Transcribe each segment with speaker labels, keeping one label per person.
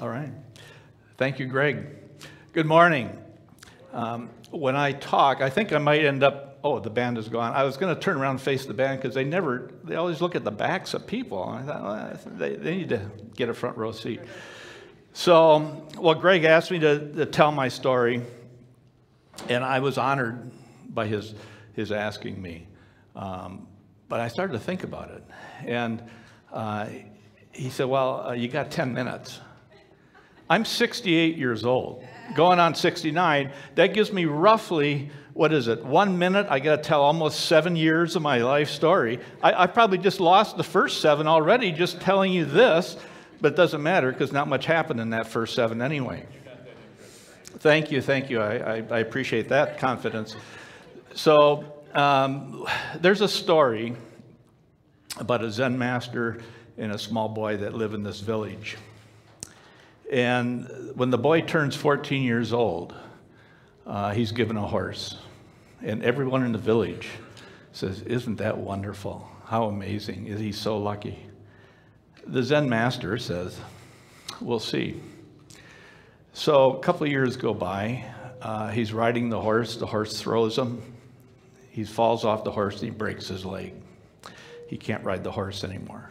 Speaker 1: All right. Thank you, Greg. Good morning. Um, when I talk, I think I might end up, oh, the band is gone. I was going to turn around and face the band because they never, they always look at the backs of people. I thought, well, they, they need to get a front row seat. So, well, Greg asked me to, to tell my story, and I was honored by his, his asking me. Um, but I started to think about it. And uh, he said, Well, uh, you got 10 minutes. I'm 68 years old, going on 69. That gives me roughly, what is it, one minute? I got to tell almost seven years of my life story. I, I probably just lost the first seven already just telling you this, but it doesn't matter because not much happened in that first seven anyway. Thank you, thank you. I, I, I appreciate that confidence. So, um, there's a story about a Zen master and a small boy that live in this village. And when the boy turns 14 years old, uh, he's given a horse. And everyone in the village says, Isn't that wonderful? How amazing. Is he so lucky? The Zen master says, We'll see. So a couple of years go by. Uh, he's riding the horse. The horse throws him. He falls off the horse and he breaks his leg. He can't ride the horse anymore.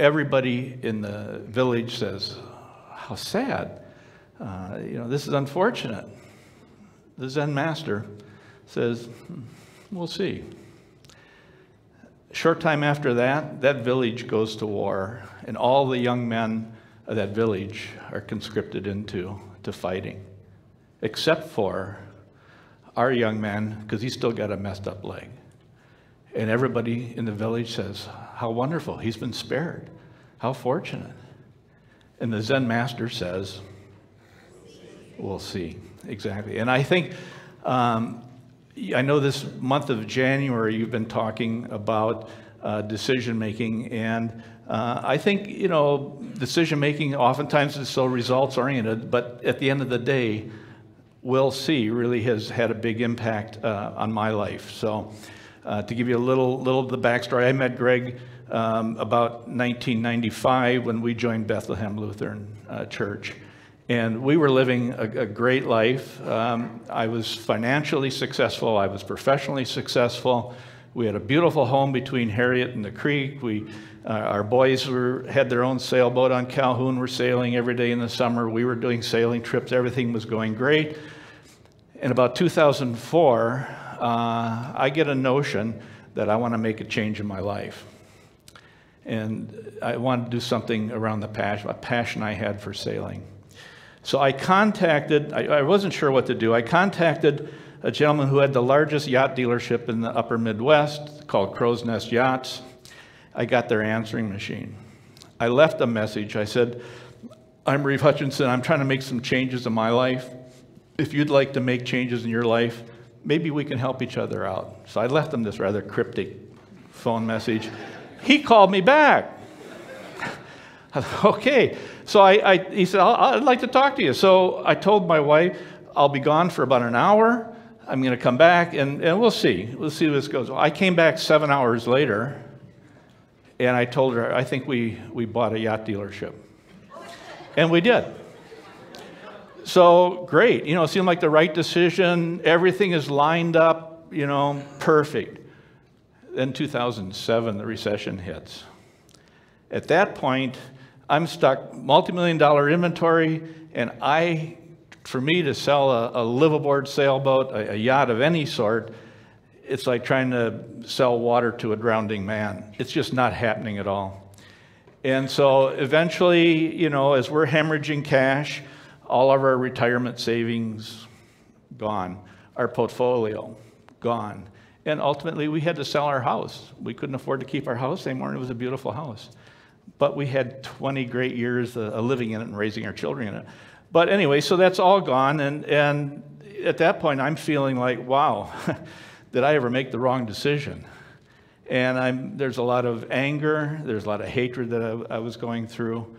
Speaker 1: Everybody in the village says, How sad. Uh, you know, this is unfortunate. The Zen master says, hmm, We'll see. Short time after that, that village goes to war, and all the young men of that village are conscripted into to fighting, except for our young man, because he's still got a messed up leg. And everybody in the village says, How wonderful, he's been spared. How fortunate. And the Zen master says, We'll see. Exactly. And I think, um, I know this month of January you've been talking about uh, decision making, and uh, I think, you know, decision making oftentimes is so results oriented, but at the end of the day, we'll see really has had a big impact uh, on my life. So, uh, to give you a little, little of the backstory, I met Greg um, about 1995 when we joined Bethlehem Lutheran uh, Church. And we were living a, a great life. Um, I was financially successful, I was professionally successful. We had a beautiful home between Harriet and the creek. We, uh, our boys were, had their own sailboat on Calhoun, we were sailing every day in the summer. We were doing sailing trips, everything was going great. In about 2004, uh, I get a notion that I want to make a change in my life. And I want to do something around the passion, a passion I had for sailing. So I contacted, I, I wasn't sure what to do. I contacted a gentleman who had the largest yacht dealership in the upper Midwest called Crow's Nest Yachts. I got their answering machine. I left a message. I said, I'm Reeve Hutchinson. I'm trying to make some changes in my life. If you'd like to make changes in your life, maybe we can help each other out. So I left him this rather cryptic phone message. He called me back. okay. So I, I, he said, I'd like to talk to you. So I told my wife, I'll be gone for about an hour. I'm going to come back and, and we'll see. We'll see how this goes. I came back seven hours later and I told her, I think we, we bought a yacht dealership. And we did. So great. You know, it seemed like the right decision. Everything is lined up, you know, perfect. Then 2007, the recession hits. At that point, I'm stuck, multi-million dollar inventory, and I, for me to sell a, a liveaboard sailboat, a, a yacht of any sort, it's like trying to sell water to a drowning man. It's just not happening at all. And so eventually, you know, as we're hemorrhaging cash, all of our retirement savings gone, our portfolio gone. And ultimately, we had to sell our house. We couldn't afford to keep our house anymore, and it was a beautiful house. But we had 20 great years of living in it and raising our children in it. But anyway, so that's all gone. And, and at that point, I'm feeling like, wow, did I ever make the wrong decision? And I'm, there's a lot of anger, there's a lot of hatred that I, I was going through.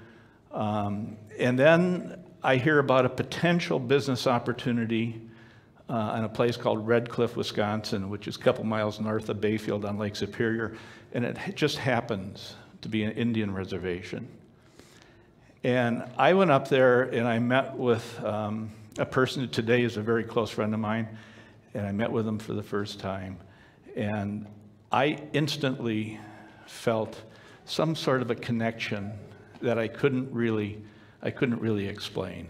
Speaker 1: Um, and then I hear about a potential business opportunity uh, in a place called Red Cliff, Wisconsin, which is a couple miles north of Bayfield on Lake Superior. And it just happens to be an Indian reservation. And I went up there and I met with um, a person who today is a very close friend of mine, and I met with him for the first time. And I instantly felt some sort of a connection that I couldn't really, I couldn't really explain.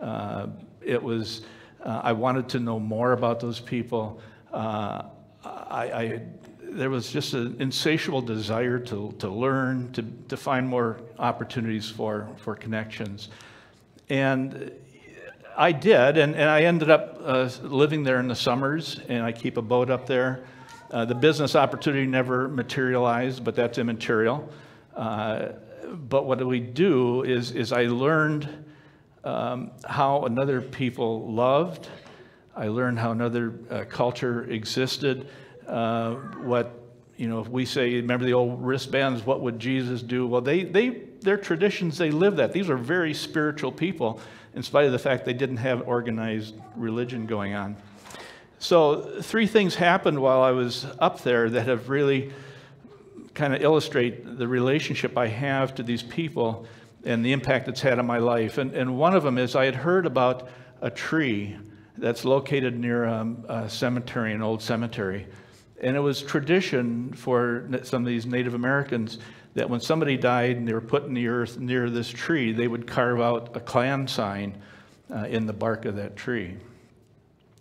Speaker 1: Uh, it was, uh, I wanted to know more about those people. Uh, I, I, there was just an insatiable desire to, to learn, to, to find more opportunities for, for connections. And I did, and, and I ended up uh, living there in the summers, and I keep a boat up there. Uh, the business opportunity never materialized, but that's immaterial. Uh, but what we do is, is I learned um, how another people loved. I learned how another uh, culture existed. Uh, what, you know, if we say, remember the old wristbands, what would Jesus do? Well, they, they, their traditions, they live that. These are very spiritual people, in spite of the fact they didn't have organized religion going on. So, three things happened while I was up there that have really kind of illustrate the relationship I have to these people and the impact it's had on my life. And, and one of them is I had heard about a tree that's located near um, a cemetery, an old cemetery. And it was tradition for some of these Native Americans that when somebody died and they were put in the earth near this tree, they would carve out a clan sign uh, in the bark of that tree.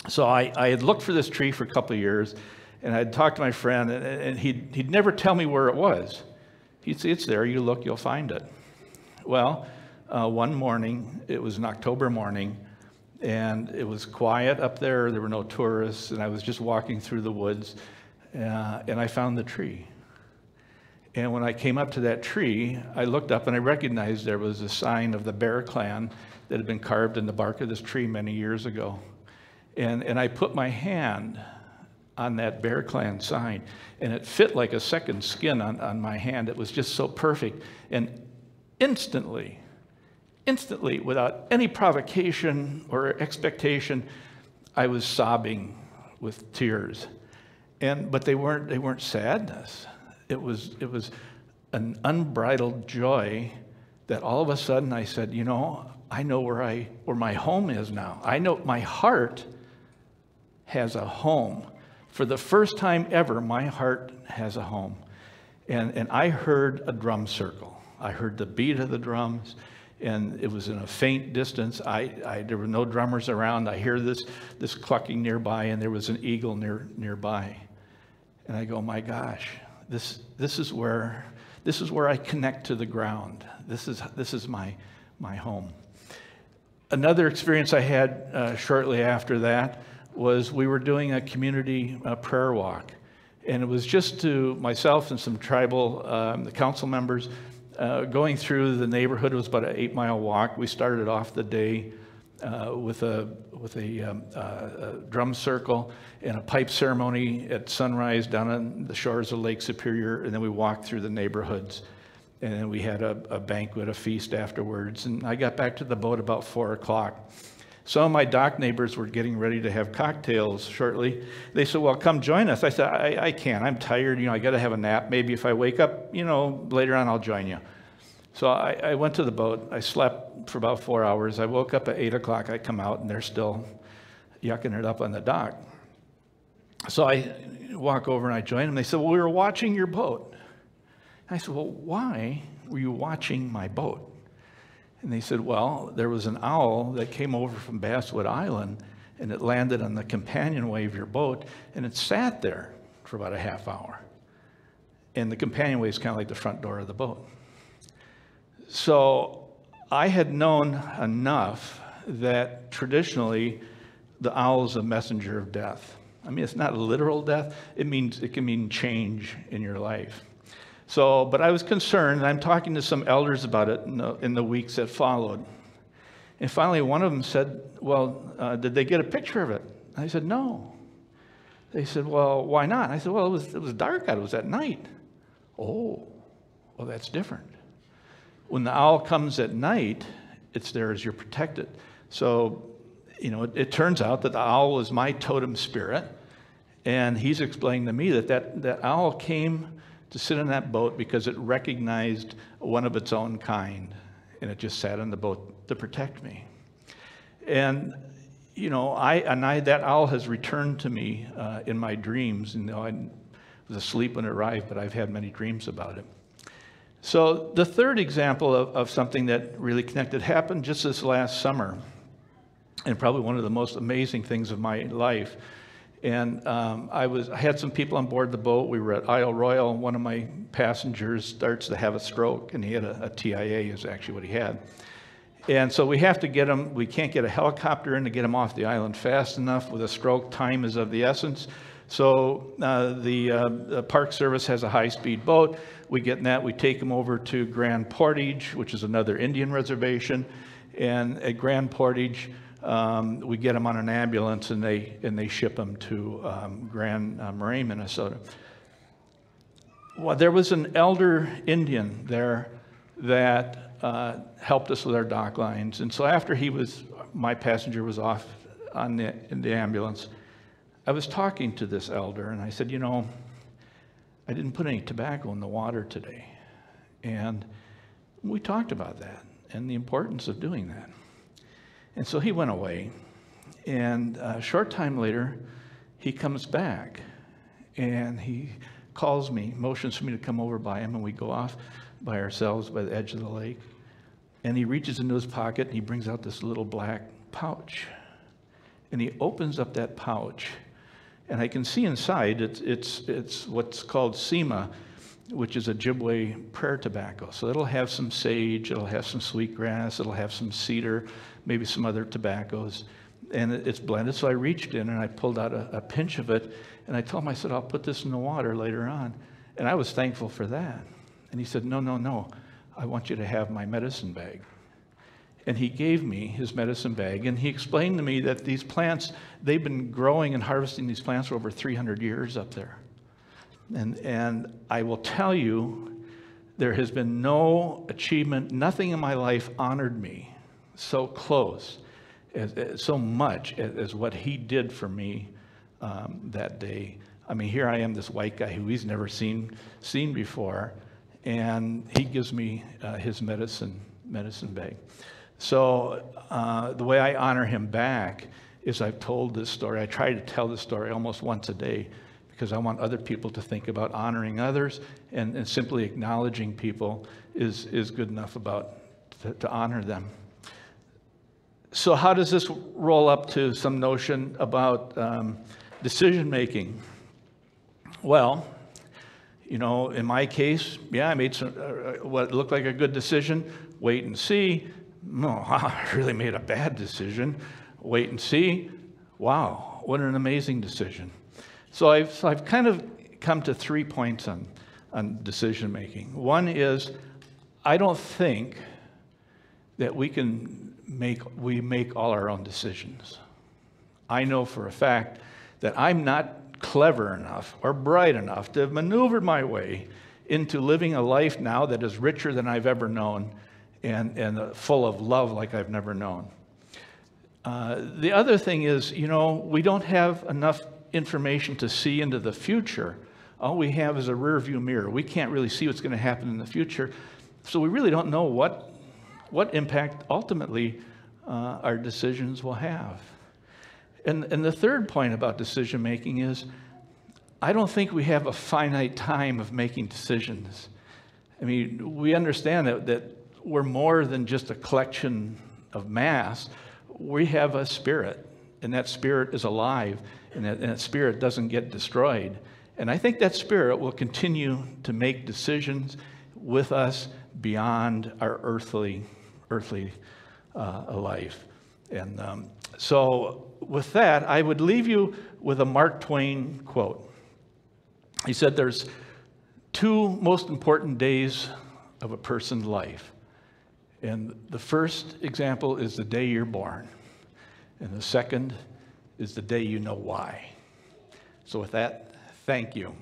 Speaker 1: So I, I had looked for this tree for a couple of years, and I'd talk to my friend, and, and he'd, he'd never tell me where it was. He'd say, It's there, you look, you'll find it. Well, uh, one morning, it was an October morning, and it was quiet up there. There were no tourists, and I was just walking through the woods, uh, and I found the tree. And when I came up to that tree, I looked up and I recognized there was a sign of the Bear Clan that had been carved in the bark of this tree many years ago. And, and I put my hand on that Bear Clan sign, and it fit like a second skin on, on my hand. It was just so perfect. And instantly, instantly, without any provocation or expectation, I was sobbing with tears. And, but they weren't, they weren't sadness. It was, it was an unbridled joy that all of a sudden I said, you know, I know where, I, where my home is now. I know my heart has a home. For the first time ever, my heart has a home. And, and I heard a drum circle. I heard the beat of the drums, and it was in a faint distance. I, I, there were no drummers around. I hear this, this clucking nearby, and there was an eagle near, nearby. And I go, my gosh, this, this, is where, this is where I connect to the ground. This is, this is my, my home. Another experience I had uh, shortly after that was we were doing a community uh, prayer walk. And it was just to myself and some tribal um, the council members uh, going through the neighborhood, it was about an eight mile walk. We started off the day uh, with a, with a, um, uh, a, drum circle and a pipe ceremony at sunrise down on the shores of Lake Superior, and then we walked through the neighborhoods. And then we had a, a banquet, a feast afterwards. And I got back to the boat about four o'clock. Some of my dock neighbors were getting ready to have cocktails shortly. They said, Well, come join us. I said, I, I can't. I'm tired. You know, I got to have a nap. Maybe if I wake up, you know, later on, I'll join you. So I, I, went to the boat. I slept for about four hours. I woke up at 8 o'clock. I come out, and they're still yucking it up on the dock. So I walk over and I join them. They said, Well, we were watching your boat. I said, Well, why were you watching my boat? And they said, Well, there was an owl that came over from Basswood Island and it landed on the companionway of your boat and it sat there for about a half hour. And the companionway is kind of like the front door of the boat. So I had known enough that traditionally the owl is a messenger of death. I mean, it's not literal death, it means it can mean change in your life. So, but I was concerned, and I'm talking to some elders about it in the, in the weeks that followed. And finally, one of them said, Well, uh, did they get a picture of it? I said, No. They said, Well, why not? I said, Well, it was, it was dark out, it was at night. Oh, well, that's different. When the owl comes at night, it's there as you're protected. So, you know, it, it turns out that the owl is my totem spirit. And he's explaining to me that that, that owl came to sit in that boat because it recognized one of its own kind. and it just sat in the boat to protect me. And you know, I and I that owl has returned to me uh, in my dreams. You know, I was asleep when it arrived, but I've had many dreams about it. So the third example of, of something that really connected happened just this last summer, and probably one of the most amazing things of my life. And um, I was I had some people on board the boat. We were at Isle Royale. One of my passengers starts to have a stroke, and he had a, a TIA, is actually what he had. And so we have to get him, we can't get a helicopter in to get him off the island fast enough. With a stroke, time is of the essence. So uh, the, uh, the, Park Service has a high-speed boat. We get in that, we take him over to Grand Portage, which is another Indian reservation. And at Grand Portage, um, we get them on an ambulance and they, and they ship them to um, Grand uh, Marais, Minnesota. Well, there was an elder Indian there that uh, helped us with our dock lines. And so after he was, my passenger was off on the, in the ambulance, I was talking to this elder and I said, you know, I didn't put any tobacco in the water today. And we talked about that and the importance of doing that. And so he went away. And a short time later, he comes back and he calls me, motions for me to come over by him, and we go off by ourselves by the edge of the lake. And he reaches into his pocket and he brings out this little black pouch. And he opens up that pouch. And I can see inside it's, it's, it's what's called Sema, which is Ojibwe prayer tobacco. So it'll have some sage, it'll have some sweetgrass, it'll have some cedar, maybe some other tobaccos. And it's blended. So I reached in and I pulled out a, a pinch of it. And I told him, I said, I'll put this in the water later on. And I was thankful for that. And he said, No, no, no. I want you to have my medicine bag. And he gave me his medicine bag, and he explained to me that these plants, they've been growing and harvesting these plants for over 300 years up there. And, and I will tell you, there has been no achievement, nothing in my life honored me so close, as, as so much as, as, what he did for me um, that day. I mean, here I am, this white guy who he's never seen, seen before and he gives me uh, his medicine medicine bag. So uh, the way I honor him back is I've told this story. I try to tell this story almost once a day because I want other people to think about honoring others and, and simply acknowledging people is, is good enough about to, to honor them. So how does this roll up to some notion about um, decision making? Well, you know, in my case, yeah, I made some, uh, what looked like a good decision. Wait and see. No, I really made a bad decision. Wait and see. Wow, what an amazing decision. So I've, so I've kind of come to three points on, on decision making. One is, I don't think that we can make, we make all our own decisions. I know for a fact that I'm not clever enough or bright enough to have maneuvered my way into living a life now that is richer than I've ever known and, and full of love like I've never known. Uh, the other thing is, you know, we don't have enough information to see into the future. All we have is a rear view mirror. We can't really see what's going to happen in the future. So we really don't know what, what impact ultimately uh, our decisions will have. And, and the third point about decision making is I don't think we have a finite time of making decisions. I mean, we understand that, that we're more than just a collection of mass. We have a spirit, and that spirit is alive, and that, and that spirit doesn't get destroyed. And I think that spirit will continue to make decisions with us beyond our earthly, earthly uh, life. And um, so, with that, I would leave you with a Mark Twain quote. He said, There's two most important days of a person's life. And the first example is the day you're born, and the second is the day you know why. So, with that, thank you.